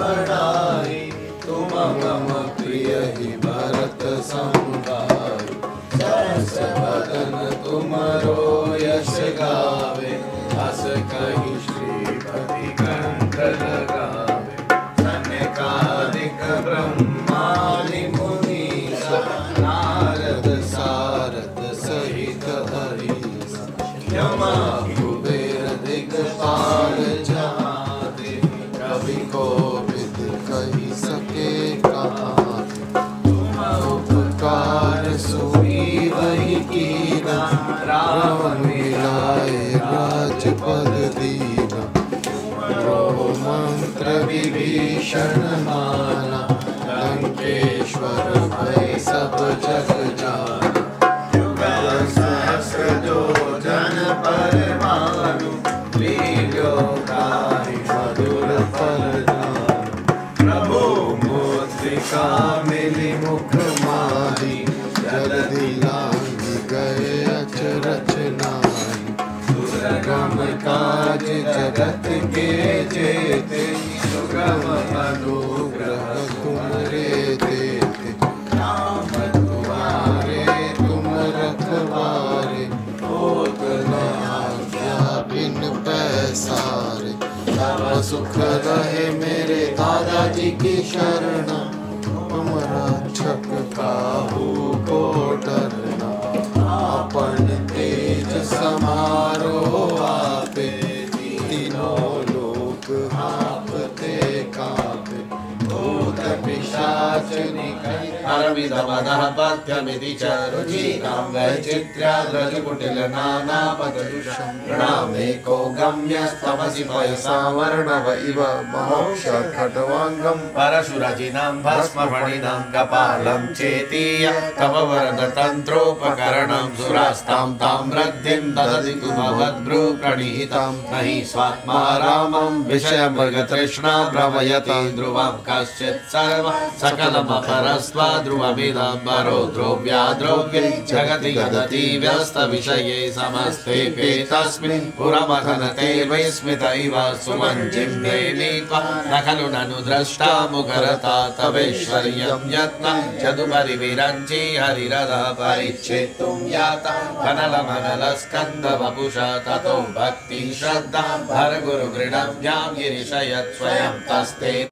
बढ़ाई तुम मम प्रिय ही भरत सहस बदन तुमरो यश गावे। अस कही श्रीपति राजपद दीना रो मंत्र विभीषण माना लंकेश्वर भय सब जग जाना। मधुर फल प्रभु मुद्रिका मिली मुख जगत के जेते, सुगम अनुग्रह तुमरे देते। नाम तुम्हारे तुम रखवारे होत न आज्ञा बिन पैसारे। सब सुख रहे मेरे दादाजी की शरण। पिशाच निकट च रुचीनां वैचित्र्याद्रजकुटिल गम्यस्तमसि पयसा वर्णव इव महोक्ष परशुरचिनां भस्मफणिनां कपालं चेतीय तव वरदतन्त्रोपकरणं सुरास्तां तां वृद्धिं ददति तु भवद्भ्रू न हि स्वात्मा रामं विषयमृगतृष्णा भ्रमयति ध्रुवं कश्चित् सर्व ध्रुवमिदम्बरो द्रव्या द्रव्ये जगति गदति व्यस्तविषये समस्ते नीत्वा न खलु ननु द्रष्टा मुखरता तवैश्वर्यं यत्नं चतुपरि विरञ्ची हरिरथः परिच्छेत्तुं याता कनलमनलस्कन्द वपुषा ततो भक्ति श्रद्धां भर गुरुगृणव्यां गिरिशयत् स्वयं तस्ते